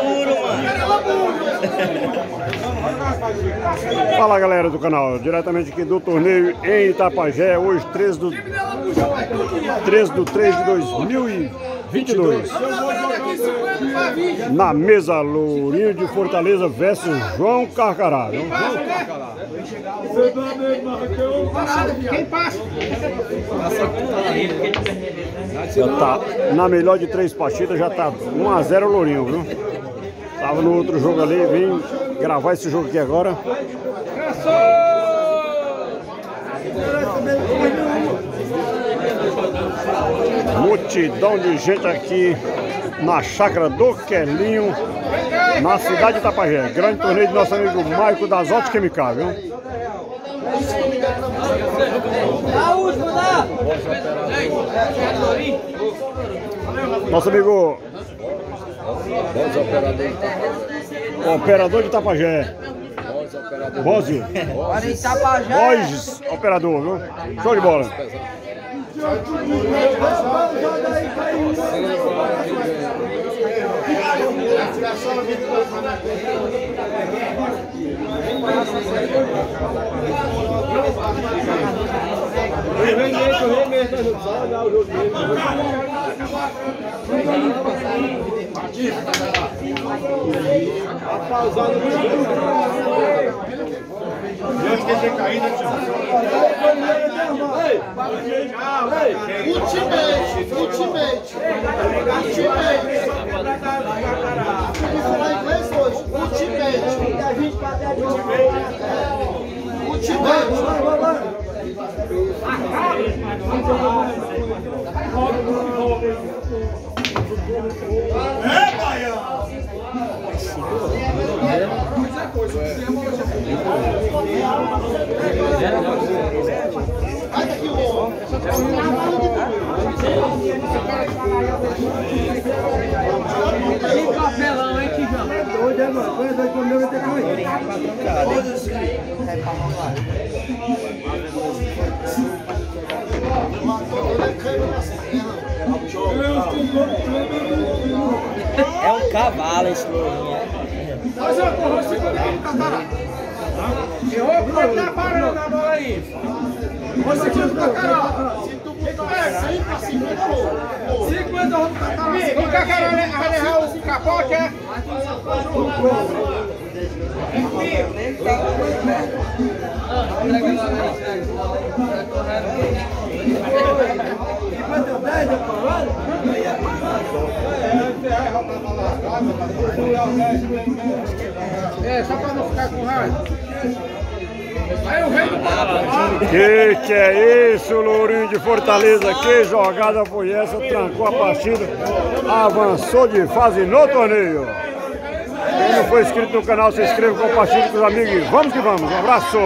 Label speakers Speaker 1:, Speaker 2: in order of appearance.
Speaker 1: duro, mano.
Speaker 2: Fala galera do canal, diretamente aqui do torneio em Itapajé, hoje 13 do, 13 do 3 de 2022. Na mesa, Lourinho de Fortaleza versus João Carcará. viu?
Speaker 3: Quem passa?
Speaker 2: Já tá na melhor de três partidas, já tá 1x0 Lourinho, viu? Tava no outro jogo ali, vim gravar esse jogo aqui agora. Multidão de gente aqui na chácara do Quelinho, na cidade de Itapajé. Grande torneio do nosso amigo Maico das Autos Químicas, viu?
Speaker 1: A última, dá!
Speaker 2: Nosso amigo operador de Itapajé. Bósio.
Speaker 1: Para Itapajé.
Speaker 2: Borges, operador, viu? Show de bola.
Speaker 4: Ultimate, ultimate, ultimate. Vou falar inglês hoje. Ultimate. Ultimate. Vai
Speaker 1: É um cavalo esse lourinho.
Speaker 3: Mas eu porra. Eu vou cortar parando a bola aí. Você tira o Cacará. Se tu botar 5 a 50, pô. 50 vamos Cacará. O Cacará vai levar o capote, é? É, só pra não ficar com raiva. Aí o rei do.
Speaker 2: Que que é isso, Lourinho de Fortaleza? Que jogada foi essa? Trancou a partida, avançou de fase no torneio. Quem não for inscrito no canal, se inscreva, compartilhe com os amigos. Vamos que vamos, um abraço!